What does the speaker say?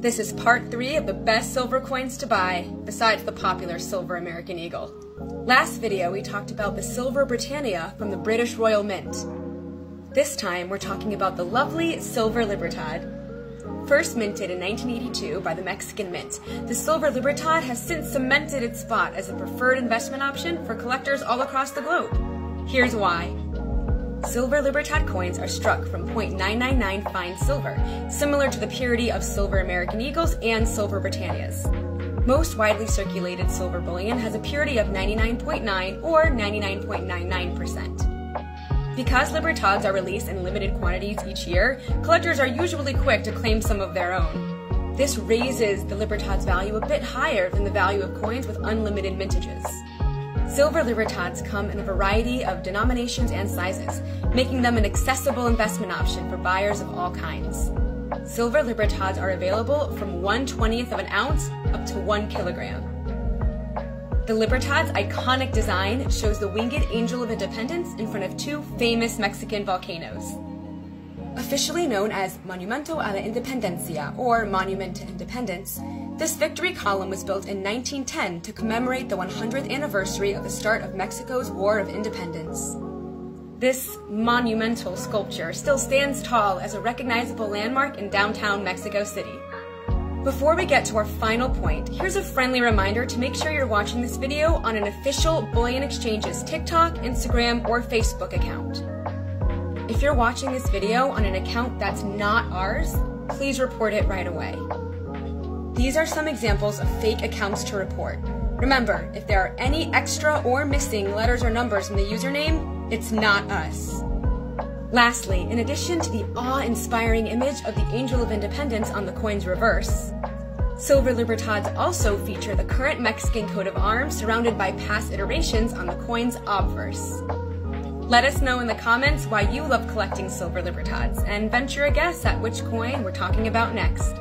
This is part three of the best silver coins to buy, besides the popular silver American Eagle. Last video, we talked about the silver Britannia from the British Royal Mint. This time, we're talking about the lovely silver Libertad. First minted in 1982 by the Mexican Mint, the silver Libertad has since cemented its spot as a preferred investment option for collectors all across the globe. Here's why. Silver Libertad coins are struck from 0.999 fine silver, similar to the purity of silver American Eagles and silver Britannias. Most widely circulated silver bullion has a purity of 99.9 or 99.99%. Because Libertads are released in limited quantities each year, collectors are usually quick to claim some of their own. This raises the Libertad's value a bit higher than the value of coins with unlimited mintages. Silver Libertads come in a variety of denominations and sizes, making them an accessible investment option for buyers of all kinds. Silver Libertads are available from 1 20th of an ounce up to 1 kilogram. The Libertad's iconic design shows the winged angel of independence in front of two famous Mexican volcanoes. Officially known as Monumento a la Independencia, or Monument to Independence, this victory column was built in 1910 to commemorate the 100th anniversary of the start of Mexico's War of Independence. This monumental sculpture still stands tall as a recognizable landmark in downtown Mexico City. Before we get to our final point, here's a friendly reminder to make sure you're watching this video on an official Bullion Exchanges' TikTok, Instagram, or Facebook account. If you're watching this video on an account that's not ours, please report it right away. These are some examples of fake accounts to report. Remember, if there are any extra or missing letters or numbers in the username, it's not us. Lastly, in addition to the awe-inspiring image of the Angel of Independence on the coin's reverse, Silver Libertads also feature the current Mexican coat of arms surrounded by past iterations on the coin's obverse. Let us know in the comments why you love collecting Silver Libertads and venture a guess at which coin we're talking about next.